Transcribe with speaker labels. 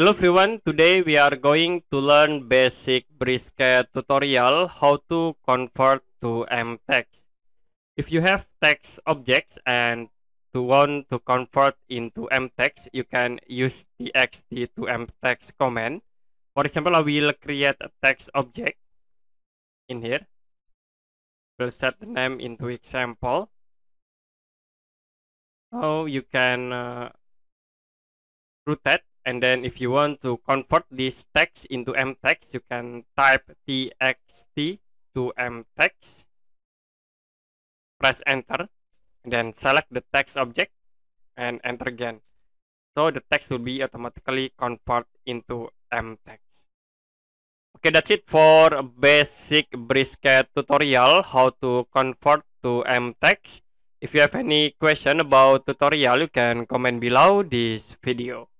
Speaker 1: Hello everyone, today we are going to learn basic brisket tutorial how to convert to mtext. If you have text objects and to want to convert into mtext, you can use txt to mtext command. For example, I will create a text object in here. We'll set the name into example. Now you can uh, rotate and then if you want to convert this text into mtext you can type txt to mtext press enter and then select the text object and enter again. So the text will be automatically convert into mtext okay that's it for basic brisket tutorial how to convert to mtext if you have any question about tutorial you can comment below this video